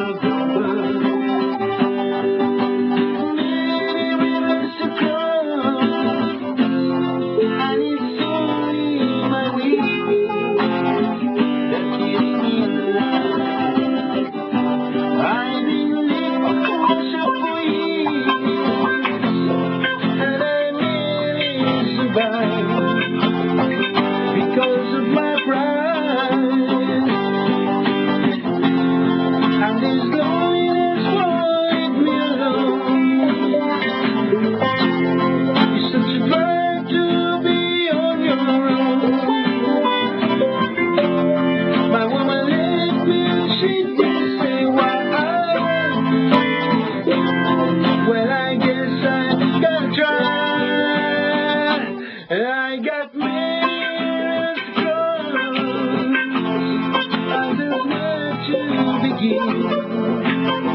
ago. I got missed. I just you begin.